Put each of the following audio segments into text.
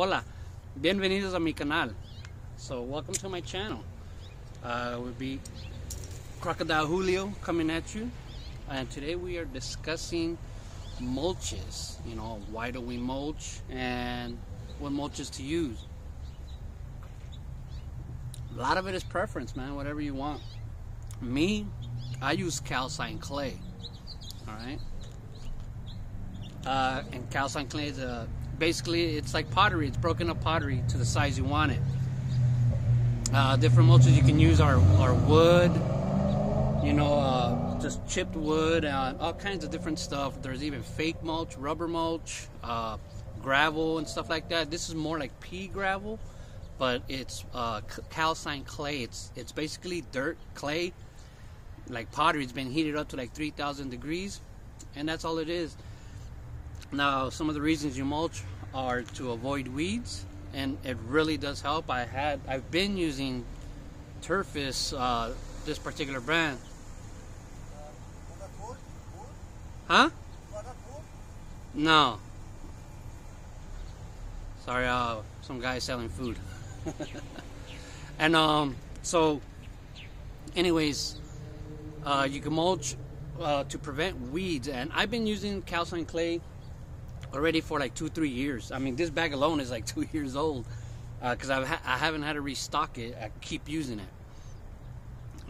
Hola, bienvenidos a mi canal. So welcome to my channel. Uh, would be Crocodile Julio coming at you, and today we are discussing mulches. You know, why do we mulch and what mulches to use. A lot of it is preference, man. Whatever you want. Me, I use calcine clay. All right. Uh, and calcine clay is a, basically it's like pottery. It's broken up pottery to the size you want it. Uh, different mulches you can use are, are wood, you know, uh, just chipped wood, uh, all kinds of different stuff. There's even fake mulch, rubber mulch, uh, gravel, and stuff like that. This is more like pea gravel, but it's uh, calcine clay. It's it's basically dirt clay, like pottery. It's been heated up to like 3,000 degrees, and that's all it is. Now, some of the reasons you mulch are to avoid weeds, and it really does help. I had I've been using Turface uh, this particular brand. Huh? No. Sorry, uh, some guy selling food. and um, so, anyways, uh, you can mulch uh, to prevent weeds, and I've been using calcine clay already for like two, three years. I mean, this bag alone is like two years old because uh, ha- I haven't had to restock it. I keep using it.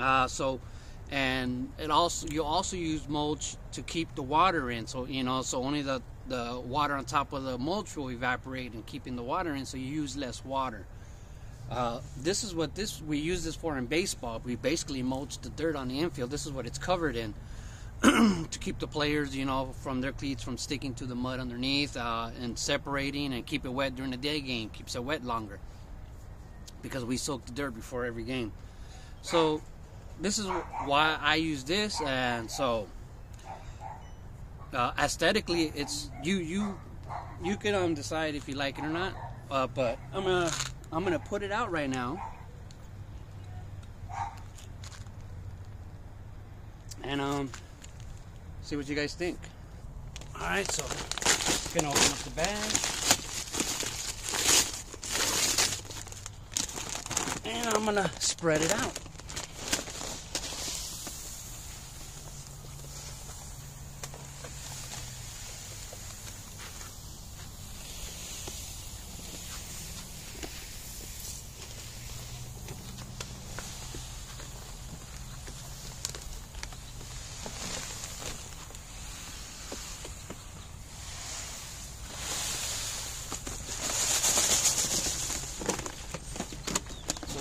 Uh, so, and it also you also use mulch to keep the water in. So you know, so only the the water on top of the mulch will evaporate and keeping the water in. So you use less water. Uh, this is what this we use this for in baseball. We basically mulch the dirt on the infield. This is what it's covered in. to keep the players, you know, from their cleats from sticking to the mud underneath uh, and separating and keep it wet during the day game. Keeps it wet longer because we soak the dirt before every game. So this is why I use this, and so uh, aesthetically, it's you you you can um, decide if you like it or not. Uh, but I'm gonna I'm gonna put it out right now. And um see what you guys think. Alright, so gonna open up the bag. And I'm gonna spread it out.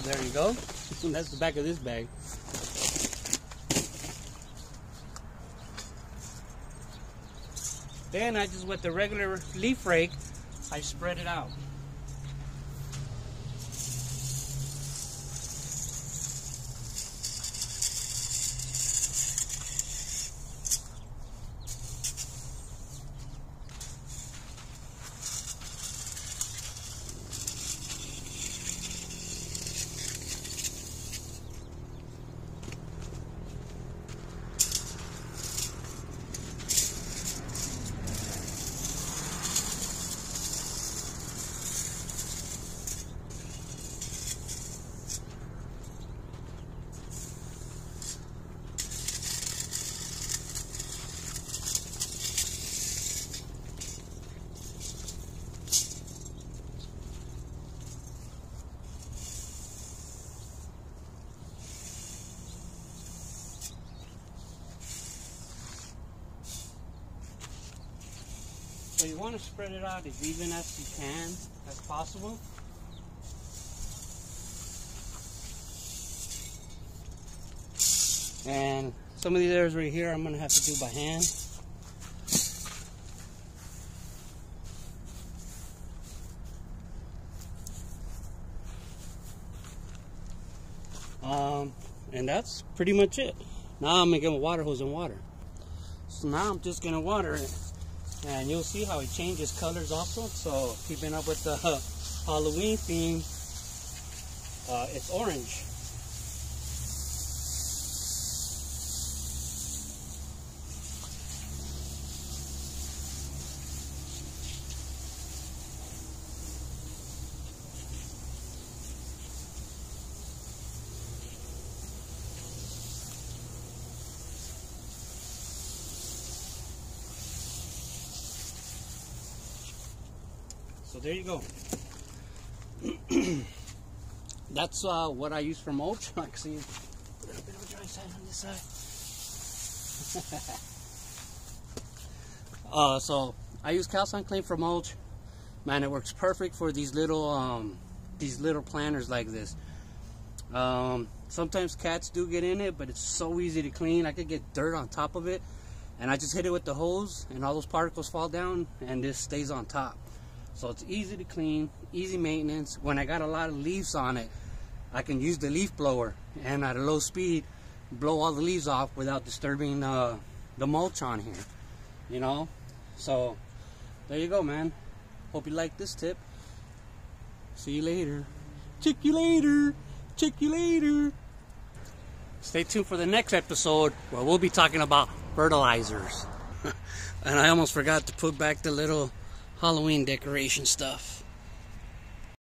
there you go. That's the back of this bag. Then I just, with the regular leaf rake, I spread it out. So you want to spread it out as even as you can, as possible. And some of these areas right here, I'm going to have to do by hand. Um, and that's pretty much it. Now I'm going to get my water hose and water. So now I'm just going to water it and you'll see how it changes colors also. So keeping up with the Halloween theme uh, it's orange So there you go. That's uh, what I use for mulch. I see a little bit of a dry side on this side. uh, so I use calcine clay for mulch. Man, it works perfect for these little um, these little planters like this. Um, sometimes cats do get in it, but it's so easy to clean. I could get dirt on top of it, and I just hit it with the hose, and all those particles fall down, and this stays on top. So it's easy to clean, easy maintenance. When I got a lot of leaves on it, I can use the leaf blower, and at a low speed, blow all the leaves off without disturbing uh, the mulch on here. You know, so there you go, man. Hope you like this tip. See you later. Check you later. Check you later. Stay tuned for the next episode where we'll be talking about fertilizers. and I almost forgot to put back the little Halloween decoration stuff.